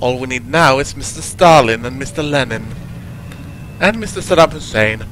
All we need now is Mr. Stalin and Mr. Lenin. And Mr. Saddam Hussein.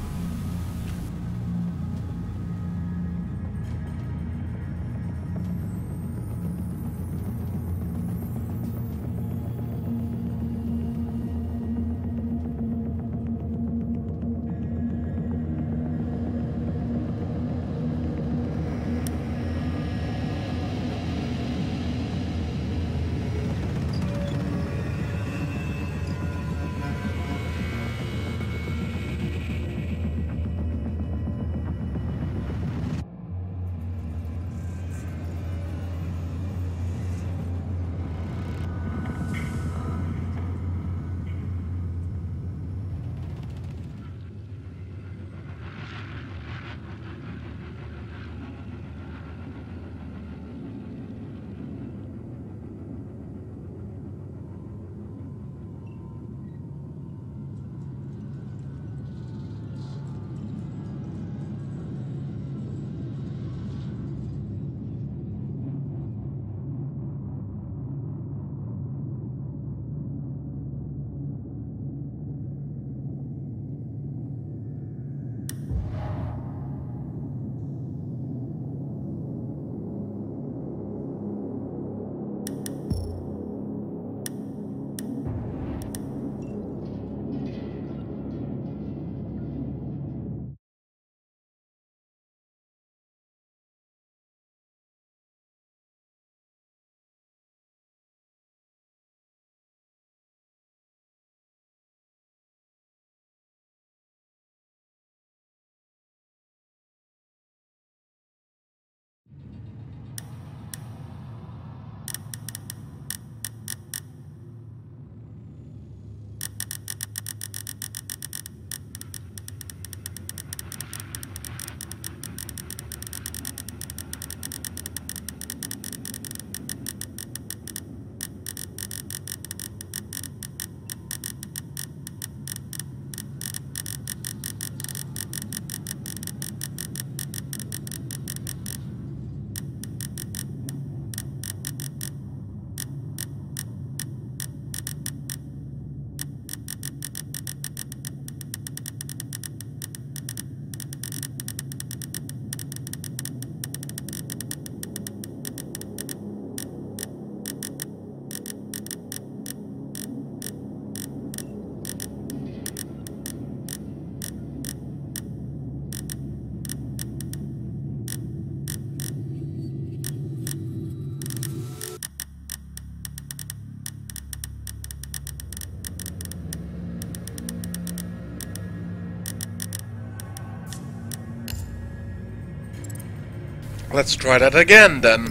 Let's try that again then.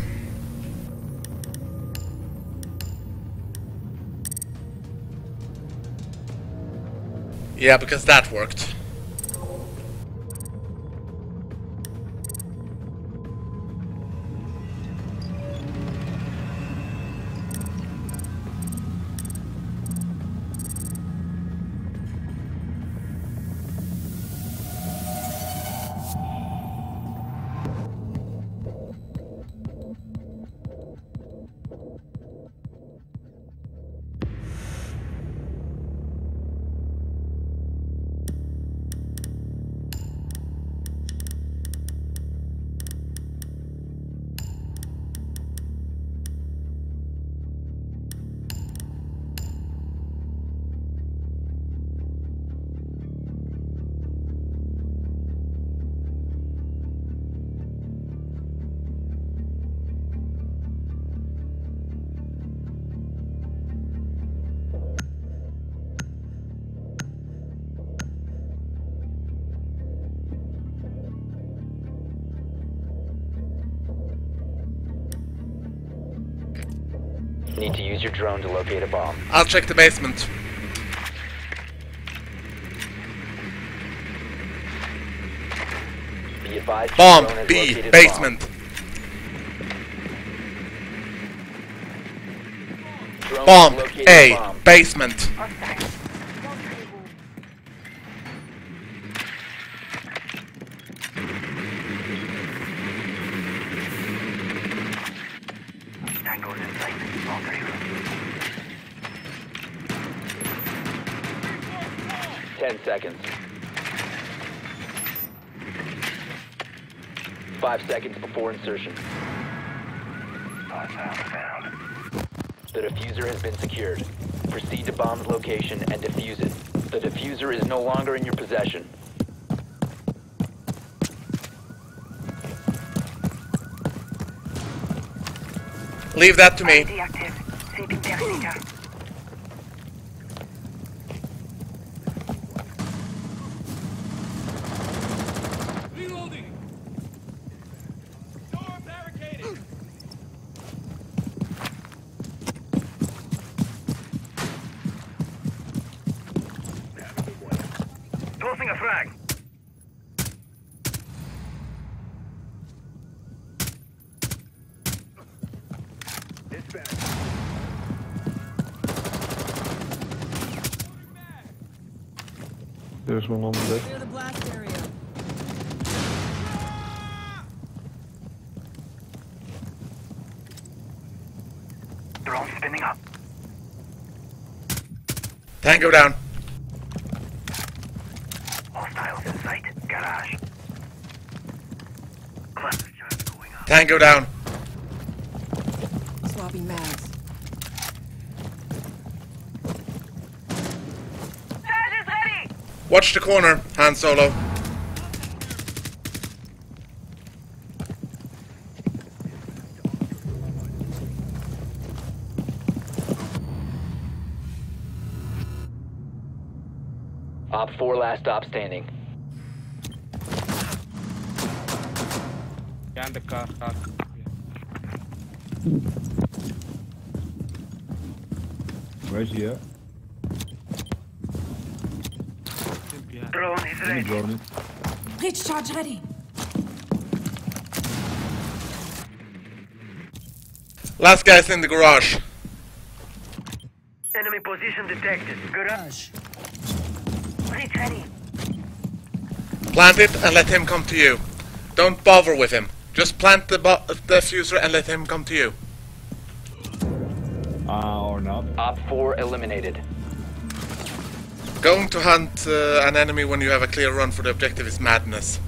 Yeah, because that worked. Need to use your drone to locate a bomb. I'll check the basement. Be advised. Bomb B, basement. Drone Bomb A, bomb. basement. Ten seconds. Five seconds before insertion. The defuser has been secured. Proceed to bomb's location and defuse it. The defuser is no longer in your possession. Leave that to me. There's one on the left. Clear the blast area. Drone spinning up. Tango down. Hostiles in sight. Garage. Cluster charge going up. Tango down. Swapping mags. Charge is ready! Watch the corner, Han Solo. OPFOR last stop standing. Behind the car, car. Where's he at? Still behind. Drone is In the ready. drone. Breach charge ready. Last guy's in the garage. Enemy position detected. Garage. Breach ready. Plant it and let him come to you. Don't bother with him. Just plant the, bo- the fuser and let him come to you. Ah, or not. OPFOR eliminated. Going to hunt uh, an enemy when you have a clear run for the objective is madness.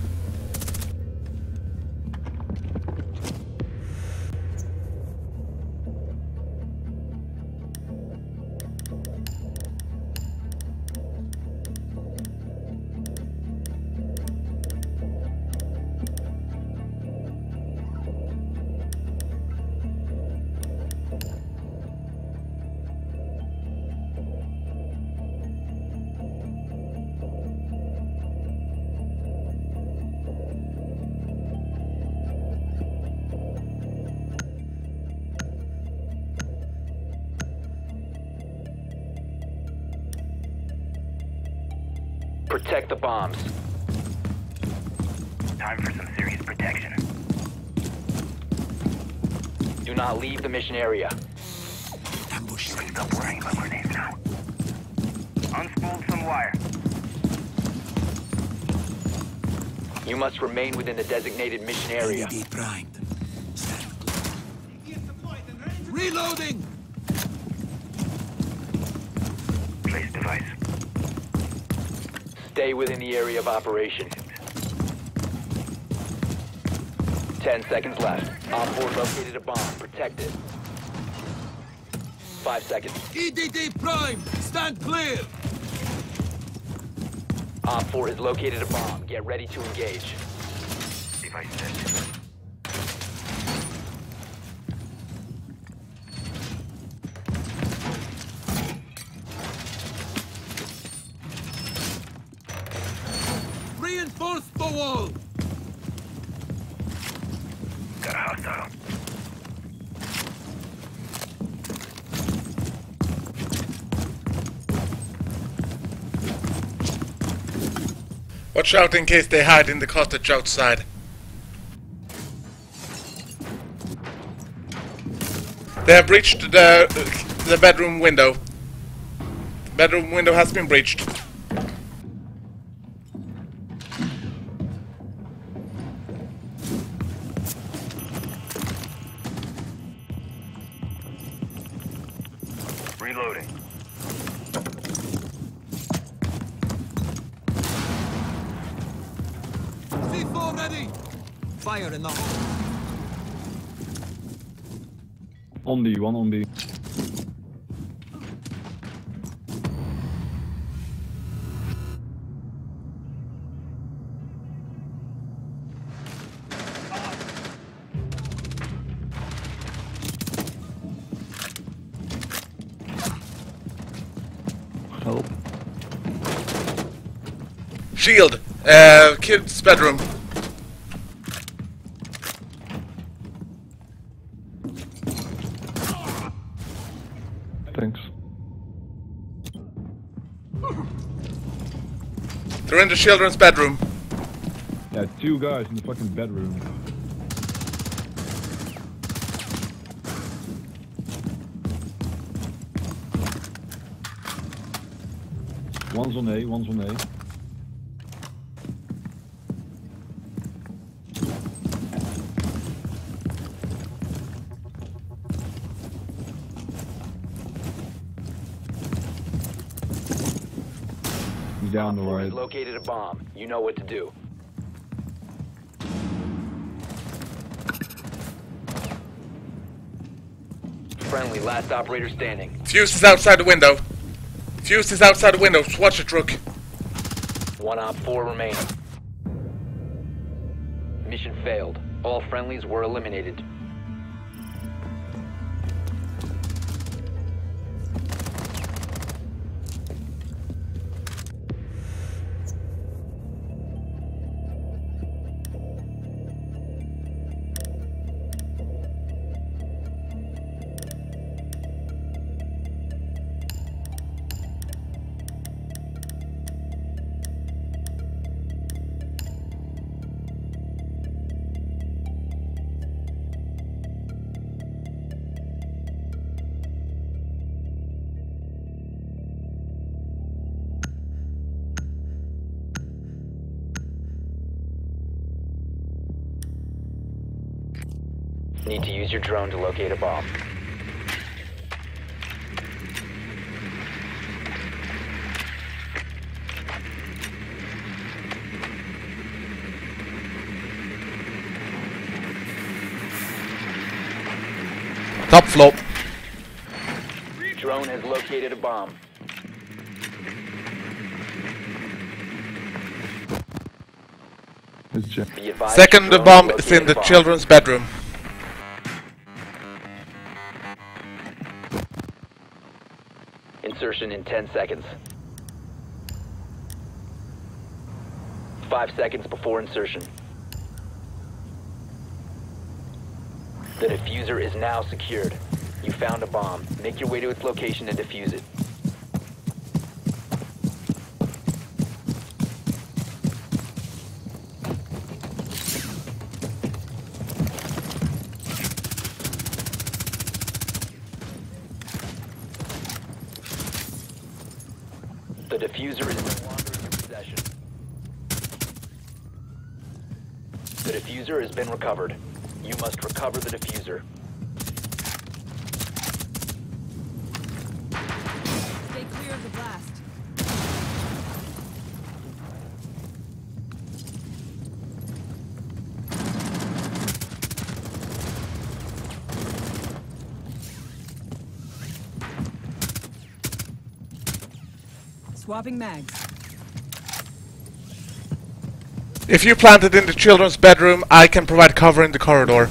Protect the bombs. Time for some serious protection. Do not leave the mission area. Ambush. Stop worrying about grenades now. Unspooled some wire. You must remain within the designated mission area. Reloading! Stay within the area of operation. Ten seconds left. OPFOR located a bomb. Protect it. Five seconds. EDD Prime! Stand clear! OPFOR has located a bomb. Get ready to engage. Device set. Reinforce wall! Got a hostile. Watch out in case they hide in the cottage outside. They have breached the the bedroom window. Bedroom window has been breached. Shield. Uh, kid's bedroom. Thanks. They're in the children's bedroom. Yeah, two guys in the fucking bedroom. One's on A, one's on A. down the OPFOR right. has located a bomb. You know what to do. Friendly, last operator standing. Fuze is outside the window. Fuze is outside the window. Watch it, Rook. One OPFOR remaining. Mission failed. All friendlies were eliminated. Need to use your drone to locate a bomb. Top floor. Drone has located a bomb. It's Jack. Be advised Second, the bomb is in the bomb. children's bedroom. In 10 seconds. Five seconds before insertion. The defuser is now secured. You found a bomb. Make your way to its location and defuse it. The defuser is no longer in your possession. The defuser has been recovered. You must recover the defuser. Swapping mags. If you plant it in the children's bedroom, I can provide cover in the corridor.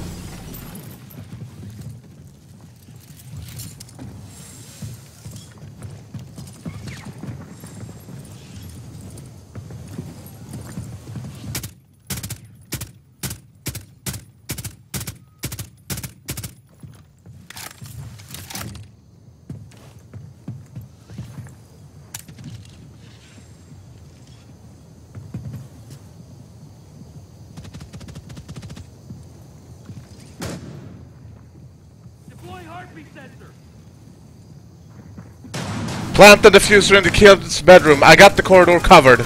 Plant the defuser in the kid's bedroom. I got the corridor covered.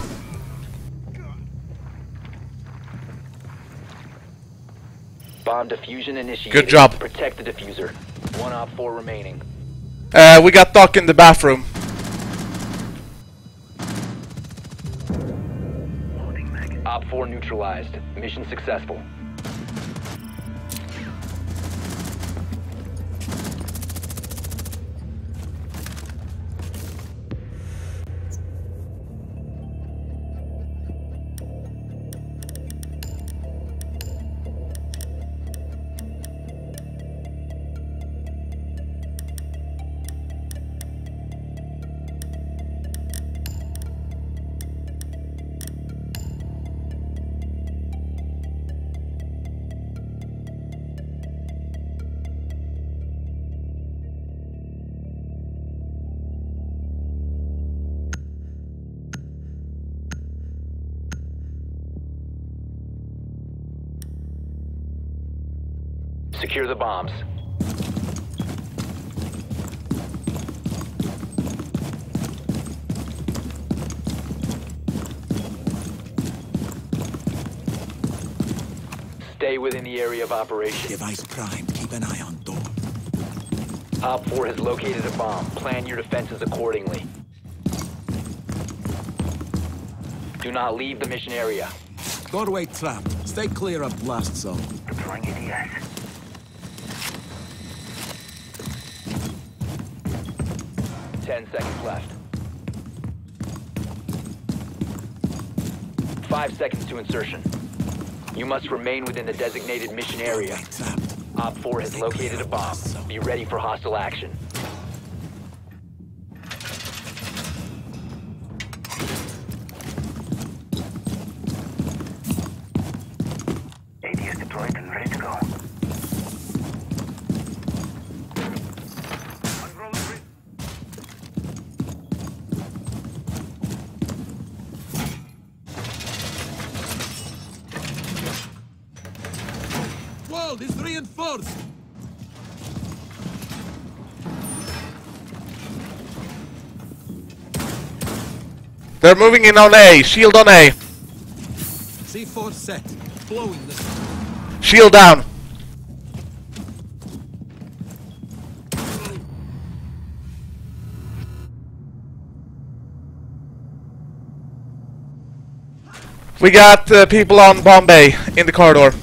Bomb diffusion initiated. Good job. Protect the defuser. One OPFOR remaining. Uh, we got Doc in the bathroom. OPFOR neutralized. Mission successful. Secure the bombs. Stay within the area of operation. Device Prime, keep an eye on door. OPFOR has located a bomb. Plan your defenses accordingly. Do not leave the mission area. Doorway trapped. Stay clear of blast zone. Deploying EDS. 10 seconds left. Five seconds to insertion. You must remain within the designated mission area. OPFOR has located a bomb. Be ready for hostile action. They're moving in on A. Shield on A. C4 set. Blowing the Shield down. We got uh, people on Bombay in the corridor.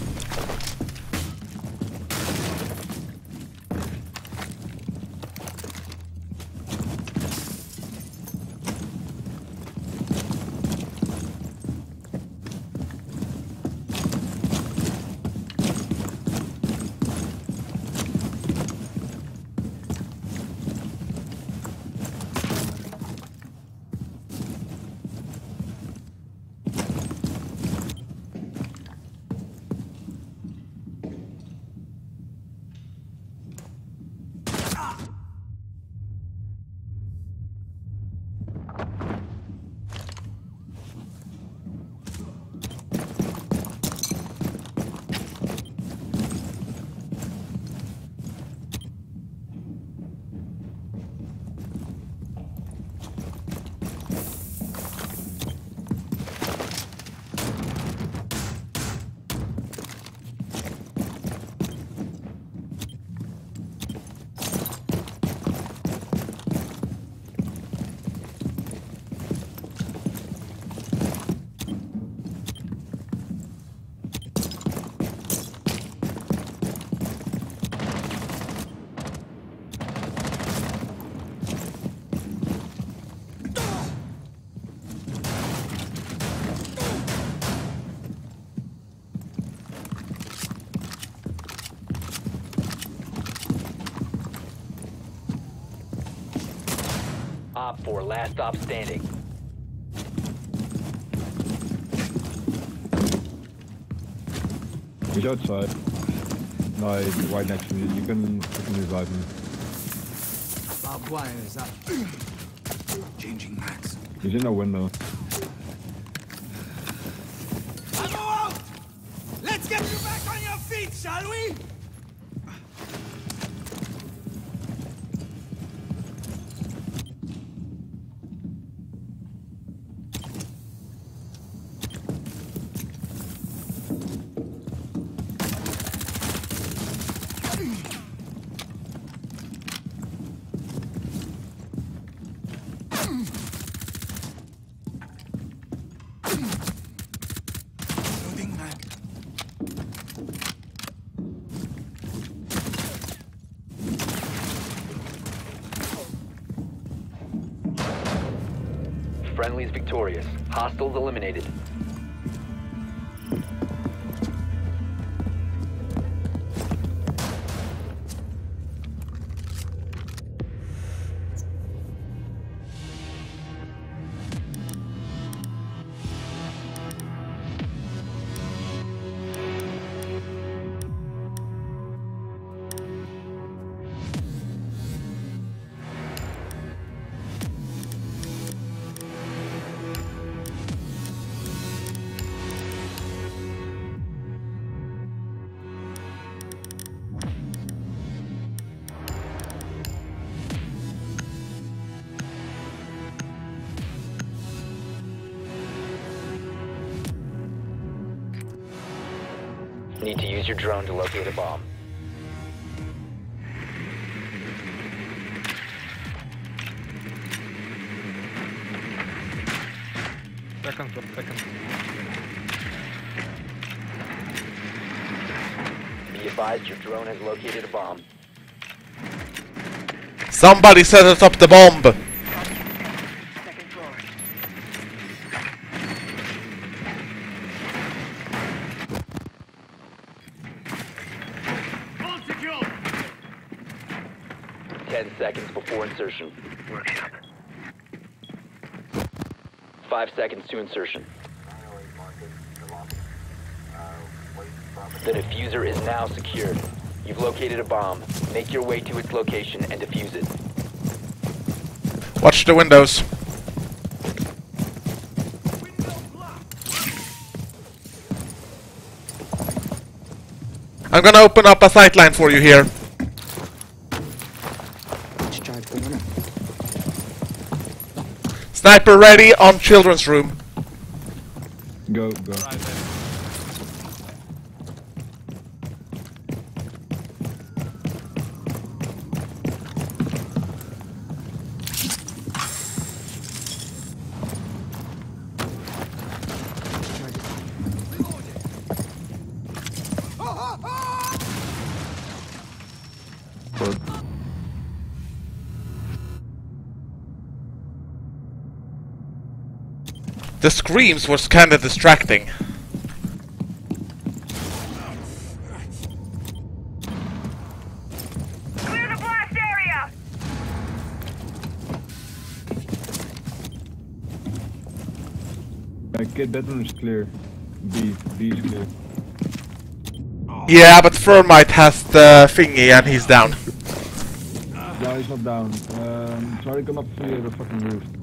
OPFOR, last stop standing. He's outside. No, he's right next to me. You can, you can revive me. barbed wire is up. Changing max. He's in a window. Friendly's victorious. Hostiles eliminated. Located a bomb. Somebody set us up the bomb! Second floor. All secured. 10 seconds before insertion. Workshop. 5 seconds to insertion. The defuser is now secured. You've located a bomb. Make your way to its location and defuse it. Watch the windows. I'm gonna open up a sight line for you here. Sniper ready on children's room. Go, go. Screams was kinda distracting. Clear the blast area! kid, that one is clear. B, B is clear. Yeah, but Thermite has the thingy and he's down. No, he's not down. Um, sorry, come up to the, the fucking roof.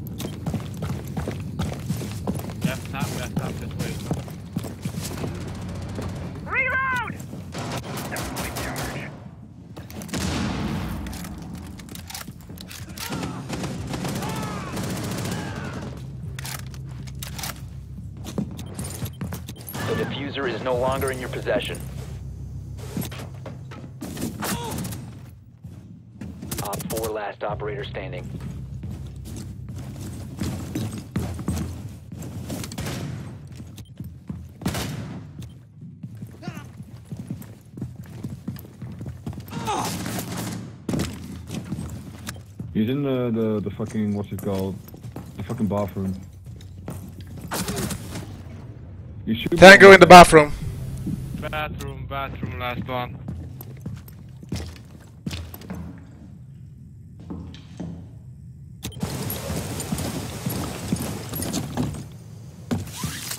Reload! Deploy charge. The defuser is no longer in your possession. OPFOR last operator standing. He's in the, the, the fucking, what's it called? The fucking bathroom. You should Tango in the bathroom. Bathroom, bathroom, last one.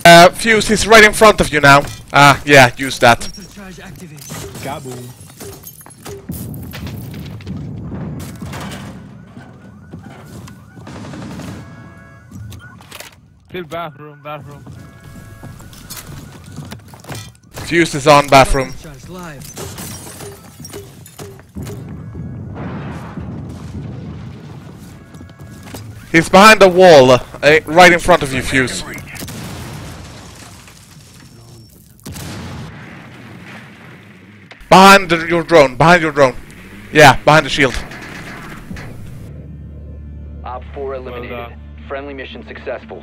Uh, Fuze, is right in front of you now. Ah, yeah, use that. Charge activated. Kaboom. Still bathroom, bathroom. Fuze is on bathroom. Charge live. He's behind the wall, uh, right in front of you, Fuze. Behind the, your drone, behind your drone. Yeah, behind the shield. Op 4 eliminated. done. Friendly mission successful.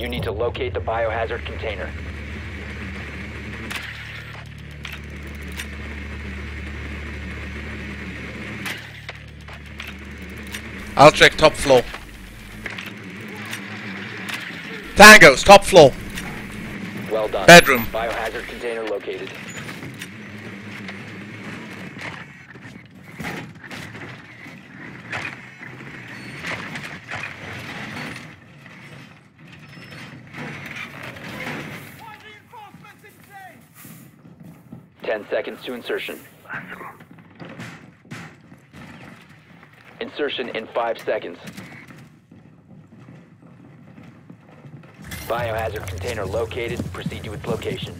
You need to locate the biohazard container. I'll check top floor. Tangos, top floor. Well done. Bedroom. Biohazard container located. Why reinforcements in place? Ten seconds to insertion. Insertion in five seconds. Biohazard container located. Proceed to its location.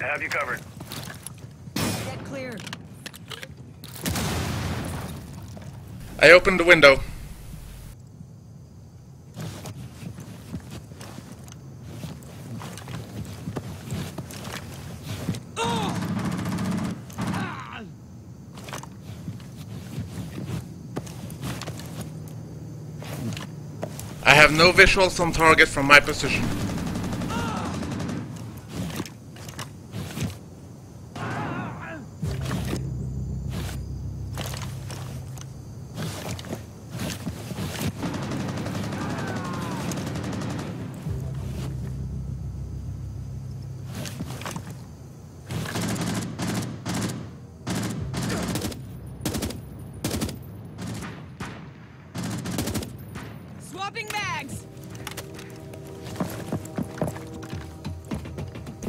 Have you covered. Get clear. I opened the window. I have no visuals on target from my position.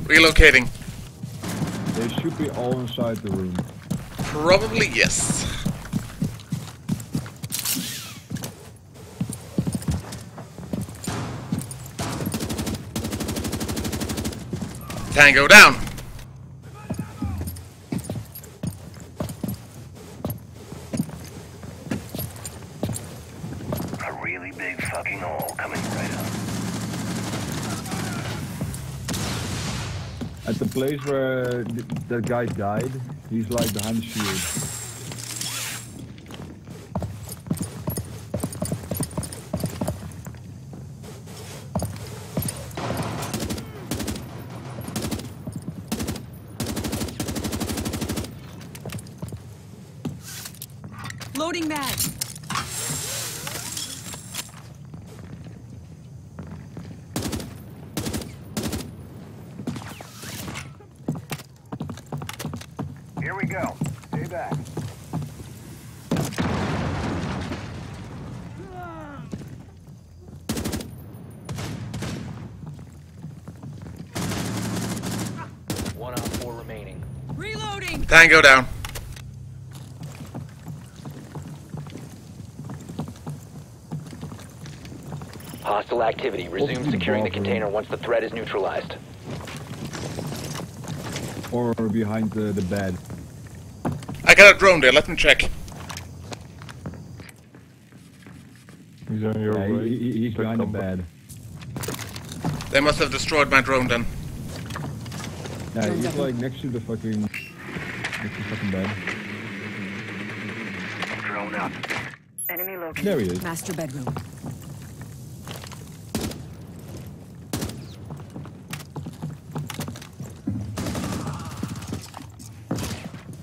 Relocating. They should be all inside the room. Probably yes. Tango down. A really big fucking hole coming right up. At the place where the, guy died, he's like behind the shield. Loading mag. Here we go. Stay back. One on four remaining. Reloading. Tango down. Hostile activity. Resume securing the container once the threat is neutralized. Or behind the, the bed. I got a drone there, let me check. He's on your Yeah, way. he, he- he's behind the bed. They must have destroyed my drone then. Yeah, he's like next to the fucking next to fucking bed. Drone up. Enemy located. There he is. Master bedroom.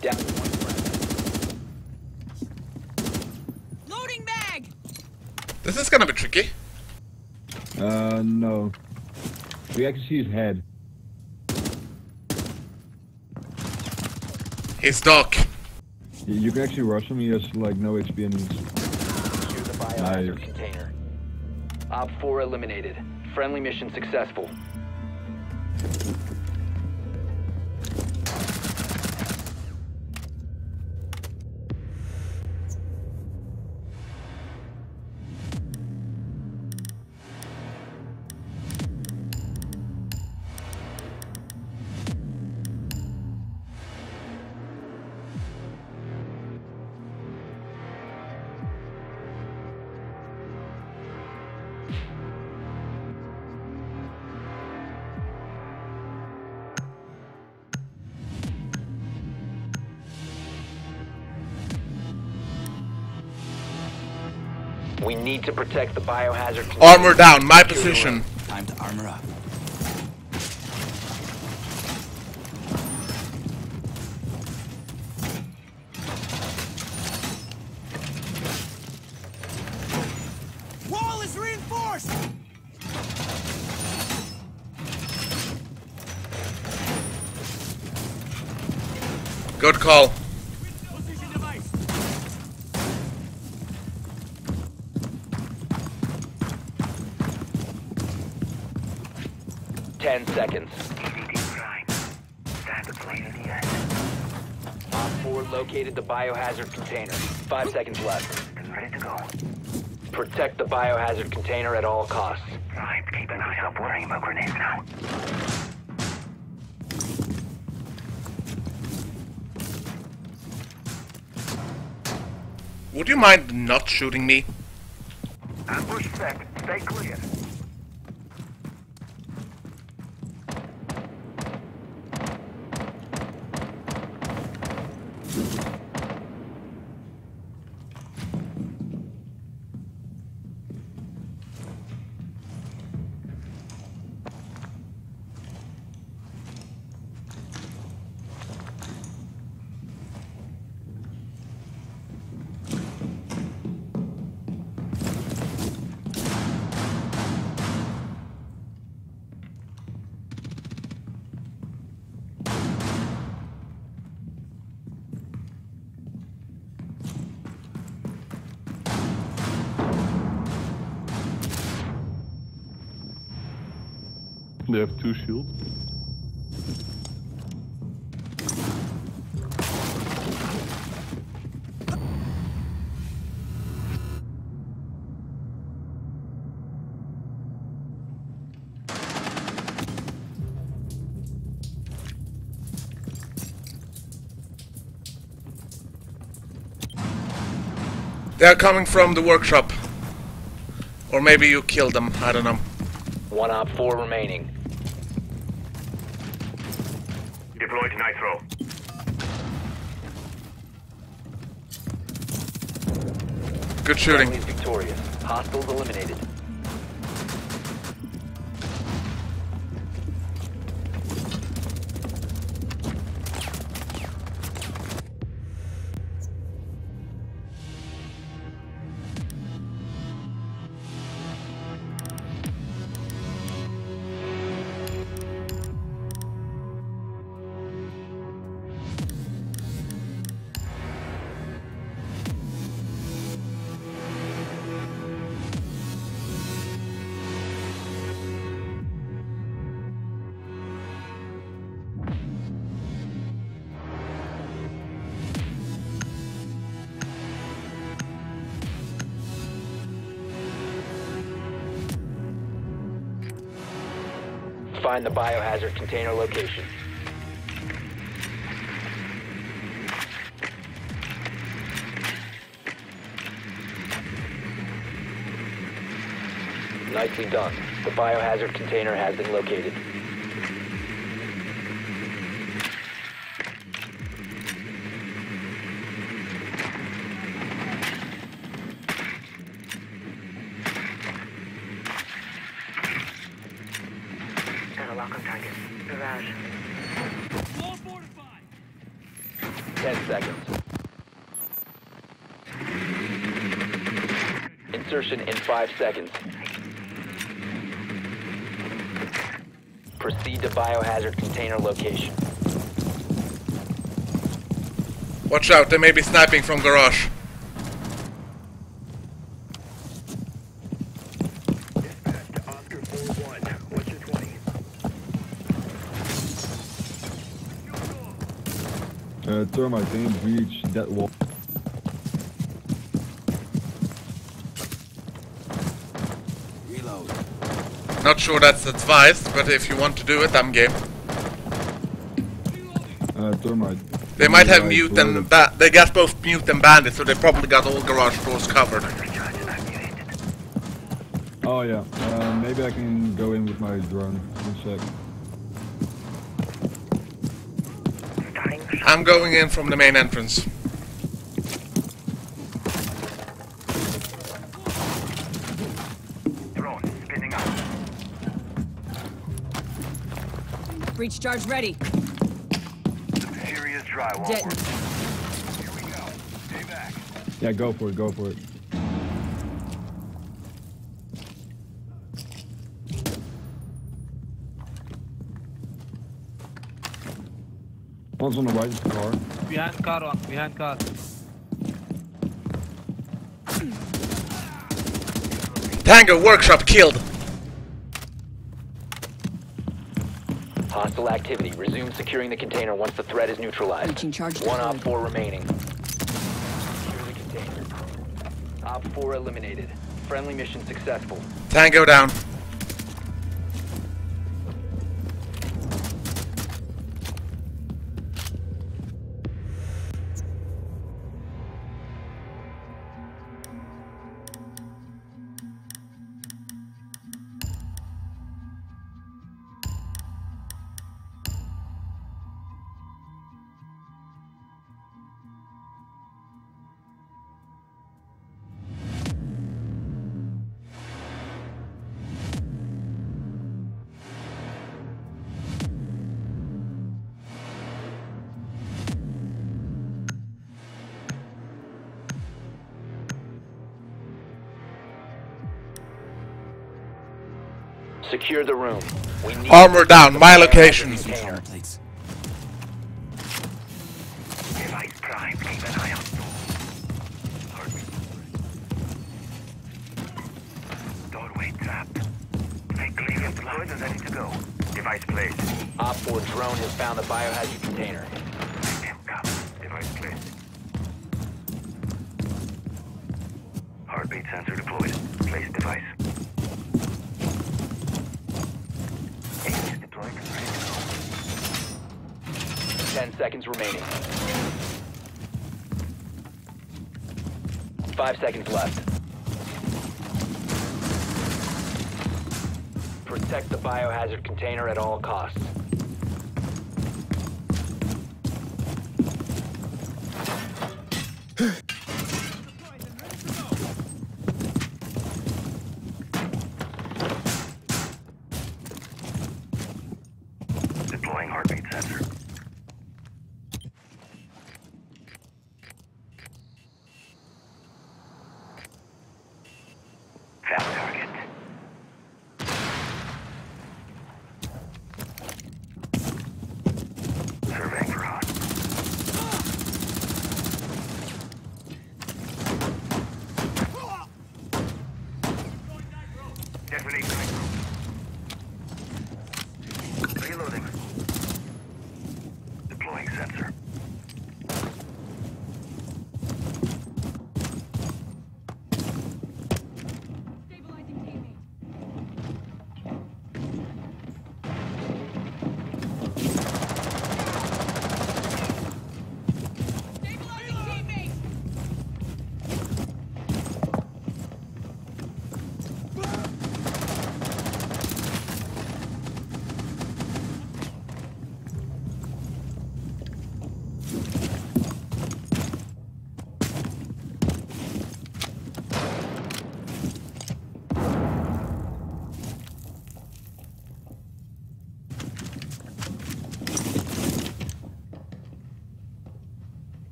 Down to one friend. Loading mag. This is gonna be tricky. Uh, no. We actually see his head. He's dark. You, you can actually rush him. He has like no experience. Secure the biohazard Nice. container. Op 4 eliminated. Friendly mission successful. We need to protect the biohazard. Armor down, my position. Time to armor up. Seconds. EDD prime. Stand the plane in the end. Op 4 located the biohazard container. Five seconds left. And ready to go. Protect the biohazard container at all costs. Right, keep an eye out. Worrying about grenades now. Would you mind not shooting me? Ambush set. Stay clear. They have two shields. They're coming from the workshop. Or maybe you killed them, I don't know. One OPFOR remaining. Deploy to Nitro. Good shooting. Friendly's victorious. Hostiles eliminated. Find the biohazard container location. Nicely done. The biohazard container has been located. Got a lock on target. Garage. Wall fortified. Ten seconds. Insertion in five seconds. Proceed to biohazard container location. Watch out, they may be sniping from garage. Dispatch to Oscar 4-1. What's your 20? Uh, thermite, can you breach that wall? Reload. Not sure that's advised, but if you want to do it, I'm game. Uh, thermite. They might have mute and ba- they got both mute and bandit, so they probably got all garage doors covered. Oh yeah, uh, maybe I can go in with my drone. One sec. I'm going in from the main entrance. Drone. Breach charge ready. Superior's drywall. Here we go. Stay back. Yeah, go for it. Go for it. One's on the right of the car. Behind car one, behind car. Tango workshop killed. Hostile activity. Resume securing the container once the threat is neutralized. Breaching charge One op deployed. 4 remaining. Secure the container. OPFOR eliminated. Friendly mission successful. Tango down. Secure the room. We need Armor down, my location. Device prime. Keep an eye on Heartbeat. Doorway trapped. Take leave of deployed and ready to go. Device placed. OPFOR drone has found the biohazard container. Device placed. Heartbeat sensor deployed. Place device. Agent deployed. Ready to go. 10 seconds remaining. 5 seconds left. Protect the biohazard container at all costs.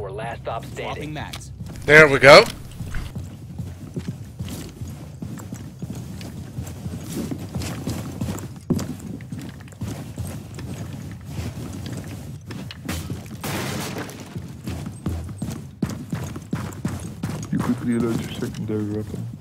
4, last stop standing. mags. There we go. You quickly load your secondary weapon.